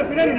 கொஞ்சம் பின்னாடி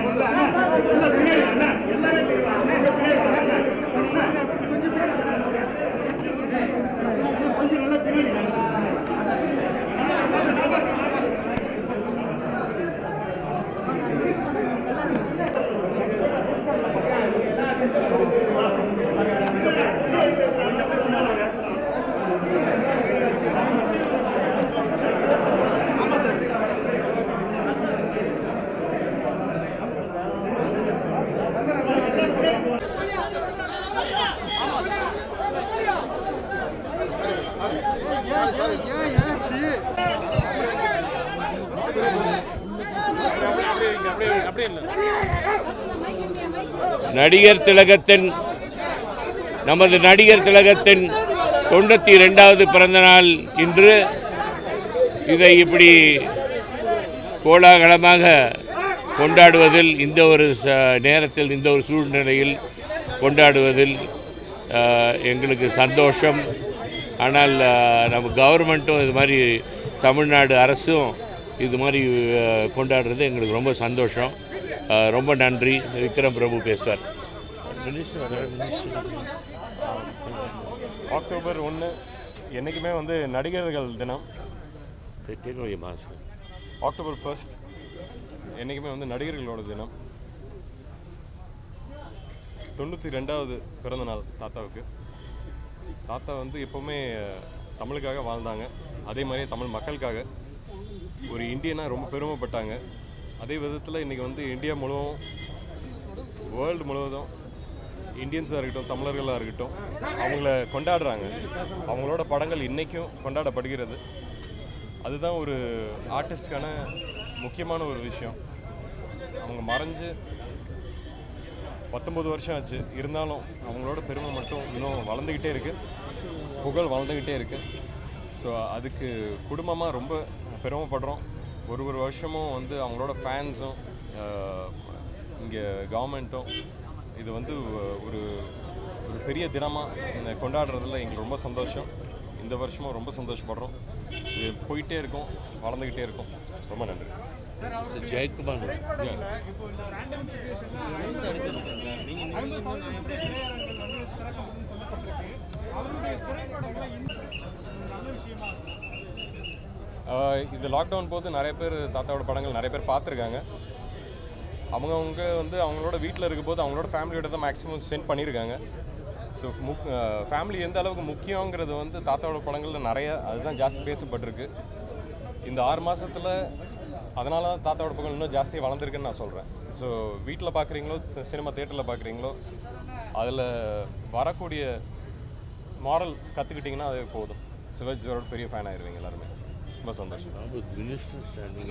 நடிகர் திலகத்தின் நமது நடிகர் திலகத்தின் தொண்ணூற்றி ரெண்டாவது பிறந்த நாள் இன்று. இதை இப்படி கோலாகலமாக கொண்டாடுவதில் இந்த ஒரு ச- நேரத்தில் இந்த ஒரு சூழ்நிலையில் கொண்டாடுவதில் எங்களுக்கு சந்தோஷம். ஆனால் நம்ம கவர்மெண்ட்டும் இது மாதிரி தமிழ்நாடு அரசும் இது மாதிரி கொண்டாடுறது எங்களுக்கு ரொம்ப சந்தோஷம். ரொம்ப நன்றி. விக்ரம் பிரபு பேசுவார். அக்டோபர் ஒன்று என்றைக்குமே வந்து நடிகர்கள் தினம். மாதம் அக்டோபர் ஃபர்ஸ்ட் என்றைக்குமே வந்து நடிகர்களோட தினம். தொண்ணூற்றி ரெண்டாவது பிறந்த நாள் தாத்தாவுக்கு. தாத்தா வந்து எப்போவுமே தமிழுக்காக வாழ்ந்தாங்க. அதே மாதிரியே தமிழ் மக்களுக்காக. ஒரு இந்தியனாக ரொம்ப பெருமைப்பட்டாங்க. அதே விதத்தில் இன்றைக்கி வந்து இந்தியா முழுவதும் வேர்ல்டு முழுவதும் இந்தியன்ஸாக இருக்கட்டும் தமிழர்களாக இருக்கட்டும் அவங்கள கொண்டாடுறாங்க. அவங்களோட படங்கள் இன்றைக்கும் கொண்டாடப்படுகிறது. அதுதான் ஒரு ஆர்டிஸ்டுக்கான முக்கியமான ஒரு விஷயம். அவங்க மறைஞ்சு பத்தொம்பது வருஷம் ஆச்சு. இருந்தாலும் அவங்களோட பெருமை மட்டும் இன்னும் வளர்ந்துக்கிட்டே இருக்குது புகழ் வளர்ந்துக்கிட்டே இருக்குது ஸோ அதுக்கு குடும்பமாக ரொம்ப பெருமைப்படுறோம். ஒரு ஒரு வருஷமும் வந்து அவங்களோட ஃபேன்ஸும் இங்கே கவர்மெண்ட்டும் இது வந்து ஒரு ஒரு பெரிய தினமாக கொண்டாடுறதுல எங்களுக்கு ரொம்ப சந்தோஷம். இந்த வருஷமும் ரொம்ப சந்தோஷப்படுறோம். இது போயிட்டே இருக்கும் வளர்ந்துக்கிட்டே இருக்கும். ரொம்ப நன்றி. ஜெயக்குமார். ஆஹ் இது லாக்டவுன் போது நிறைய பேர் தாத்தாவோட படங்கள் நிறைய பேர் பார்த்துருக்காங்க. அவங்கவுங்க வந்து அவங்களோட வீட்டில் இருக்கும்போது அவங்களோட ஃபேமிலியோட தான் மேக்ஸிமம் ஸ்பெண்ட் பண்ணியிருக்காங்க ஸோ முக் ஃபேமிலி எந்த அளவுக்கு முக்கியங்கிறது வந்து தாத்தாவோட படங்களில் நிறைய அதுதான் ஜாஸ்தி பேசப்பட்டிருக்கு. இந்த ஆறு மாதத்தில் அதனால தான் தாத்தாவோட படங்கள் இன்னும் ஜாஸ்தி வளர்ந்துருக்குன்னு நான் சொல்கிறேன் ஸோ வீட்டில் பார்க்குறீங்களோ சினிமா தேட்டரில் பார்க்குறீங்களோ அதில் வரக்கூடிய மாரல் கற்றுக்கிட்டிங்கன்னா அது போதும். சிவாஜியோட பெரிய ஃபேன் ஆயிடுவீங்க எல்லாருமே. ரொம்ப சந்தோஷம் மினிஸ்டர் ஸ்டாண்டிங்